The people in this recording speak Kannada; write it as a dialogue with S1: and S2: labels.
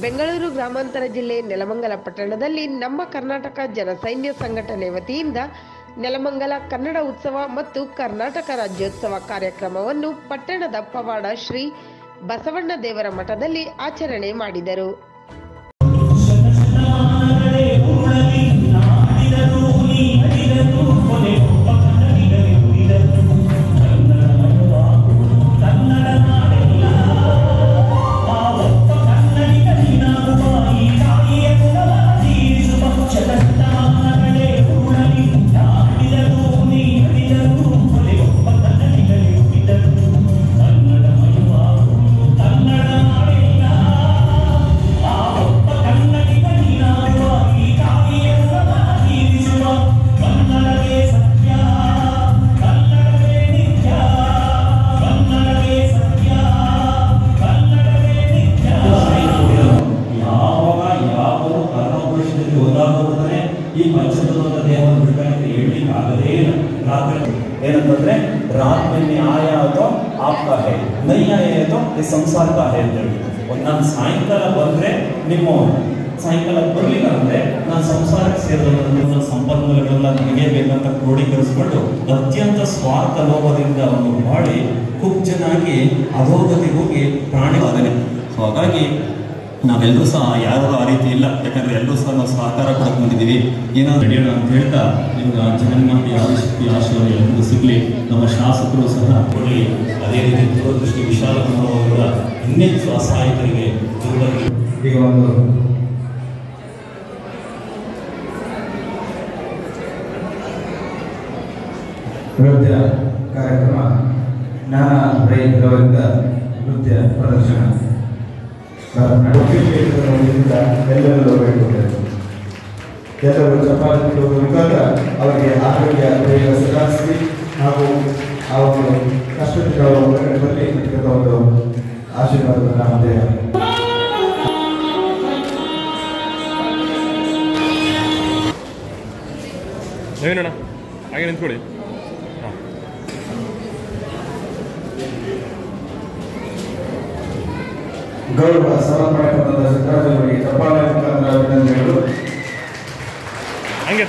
S1: ಬೆಂಗಳೂರು ಗ್ರಾಮಾಂತರ ಜಿಲ್ಲೆ ನೆಲಮಂಗಲ ಪಟ್ಟಣದಲ್ಲಿ ನಮ್ಮ ಕರ್ನಾಟಕ ಜನಸೈನ್ಯ ಸಂಘಟನೆ ವತಿಯಿಂದ ನೆಲಮಂಗಲ ಕನ್ನಡ ಉತ್ಸವ ಮತ್ತು ಕರ್ನಾಟಕ ರಾಜ್ಯೋತ್ಸವ ಕಾರ್ಯಕ್ರಮವನ್ನು ಪಟ್ಟಣದ ಪವಾಡ ಶ್ರೀ ಬಸವಣ್ಣ ದೇವರ ಮಠದಲ್ಲಿ ಆಚರಣೆ ಮಾಡಿದರು.
S2: ಹೇಳಲಿಕ್ಕೆ ಆಗದೇ ಇಲ್ಲ ರಾತ್ರಿ ಏನಂತಂದ್ರೆ ರಾತ್ में आया तो आपका है नहीं आया तो ये ಸಂಸಾರ का है ಅಂತ ಹೇಳಿ ಒಂದು ನಾನು ಸಾಯಂಕಾಲ ಬಂದ್ರೆ ನಿಮ್ಮ ಸಾಯಂಕಾಲ ಬರ್ಲಿಲ್ಲ ಅಂದ್ರೆ ನಾನು ಸಂಸಾರಕ್ಕೆ ಸೇರಿದ ಸಂಪನ್ಮೂಲಗಳೆಲ್ಲ ನನಗೆ ಬೇಕಂತ ಕ್ರೋಢೀಕರಿಸ್ಕೊಂಡು ಅತ್ಯಂತ ಸ್ವಾರ್ಥ ಲೋಭದಿಂದ ಒಂದು ಬಾಳಿ ಕುಬ್ಜನಾಗಿ ಅಧೋಗತಿಗೆ ಹೋಗಿ ಪ್ರಾಣಿವಾದನೆ ಸೊ ಹಾಗಾಗಿ ನಾವೆಲ್ಲರೂ ಸಹ ಯಾರು ಆ ರೀತಿ ಇಲ್ಲ. ಯಾಕಂದ್ರೆ ಎಲ್ಲರೂ ಸಹ ನಾವು ಸಹಕಾರ ಕೊಡಕ್ ಬಂದಿದ್ದೀವಿ. ಏನಾದ್ರು ಅಂತ ಹೇಳ್ತಾ ನಿಮ್ಗೆ ಜಗನ್ಮಾತೆ ಆದಿಶಕ್ತಿ ಆಶೀರ್ವಾದ ಎಲ್ಲರೂ ಸಿಗ್ಲಿ. ನಮ್ಮ ಶಾಸಕರು ಸಹ ಕೊಡಲಿ. ಅದೇ ರೀತಿ ದೂರದೃಷ್ಟಿ ವಿಶಾಲ ಕುಮಾರ ಇನ್ನೆಚ್ಚು ಅಸಹಾಯಕರಿಗೆ
S3: ನೃತ್ಯ ಕಾರ್ಯಕ್ರಮ. ನಾನಾ ರೈತರವರಿಂದ ನೃತ್ಯ ಪ್ರದರ್ಶನ.
S4: ಎಲ್ಲರೂ ಬೇಡಿಕೊಂಡಿದ್ದಾರೆ ಎಲ್ಲರೂ ಚಪಾತಿ ಮುಖಾಂತರ ಅವರಿಗೆ ಆರೋಗ್ಯ ಬೇಗ ಸುಧಾರಿಸಿ ಹಾಗೂ ಆ ಒಂದು ಒಂದು ಆಶೀರ್ವಾದವನ್ನು ನಮ್ಮದೇ
S5: ಹಾಗೆ ನಿಂತ್ಕೊಳ್ಳಿ.
S4: ಗೌರವ ಸಮರ್ಪಣೆ ಪತ್ರದ ಸಿದ್ದರಾಜರಿಗೆ ಚಪ್ಪಾಳೆ ಮುಖಾಂತರ
S5: ಹಂಗೆ